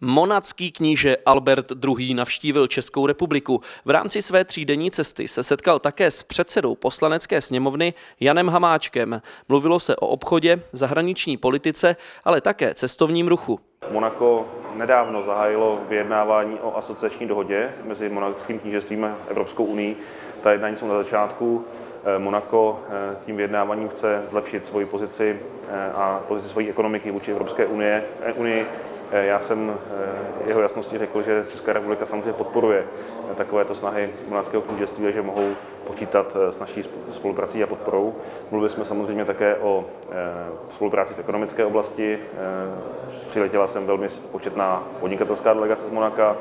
Monacký kníže Albert II. navštívil Českou republiku. V rámci své třídenní cesty se setkal také s předsedou poslanecké sněmovny Janem Hamáčkem. Mluvilo se o obchodě, zahraniční politice, ale také cestovním ruchu. Monako nedávno zahájilo vyjednávání o asociační dohodě mezi monackým knížectvím a Evropskou unii. Ta jednání jsou na začátku. Eh, Monako eh, tím vyjednáváním chce zlepšit svoji pozici eh, a pozici své ekonomiky vůči Evropské unie, unii. Já jsem jeho jasnosti řekl, že Česká republika samozřejmě podporuje takovéto snahy monackého knížectví že mohou počítat s naší spoluprací a podporou. Mluvili jsme samozřejmě také o spolupráci v ekonomické oblasti. Přiletěla jsem velmi početná podnikatelská delegace z Monaka,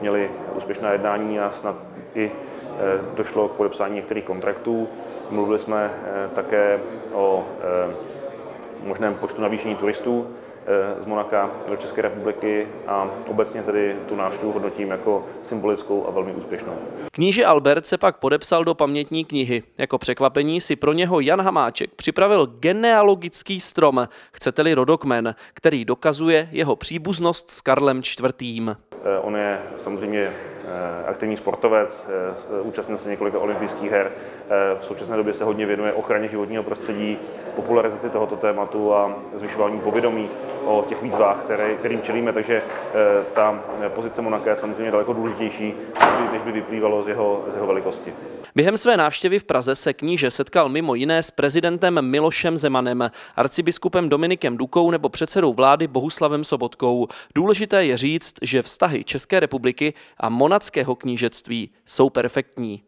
měli úspěšná jednání a snad i Eh, došlo k podepsání některých kontraktů. Mluvili jsme eh, také o eh, možném počtu navýšení turistů z Monaka do České republiky a obecně tedy tu návštěvu hodnotím jako symbolickou a velmi úspěšnou. Kníže Albert se pak podepsal do pamětní knihy. Jako překvapení si pro něho Jan Hamáček připravil genealogický strom, chcete-li rodokmen, který dokazuje jeho příbuznost s Karlem IV. On je samozřejmě Eh, aktivní sportovec, eh, účastnil se několika olympijských her. Eh, v současné době se hodně věnuje ochraně životního prostředí, popularizaci tohoto tématu a zvyšování povědomí o těch výzvách, které, kterým čelíme, takže ta pozice Monaka je samozřejmě daleko důležitější, než by vyplývalo z jeho, z jeho velikosti. Během své návštěvy v Praze se kníže setkal mimo jiné s prezidentem Milošem Zemanem, arcibiskupem Dominikem Dukou nebo předsedou vlády Bohuslavem Sobotkou. Důležité je říct, že vztahy České republiky a Monackého knížectví jsou perfektní.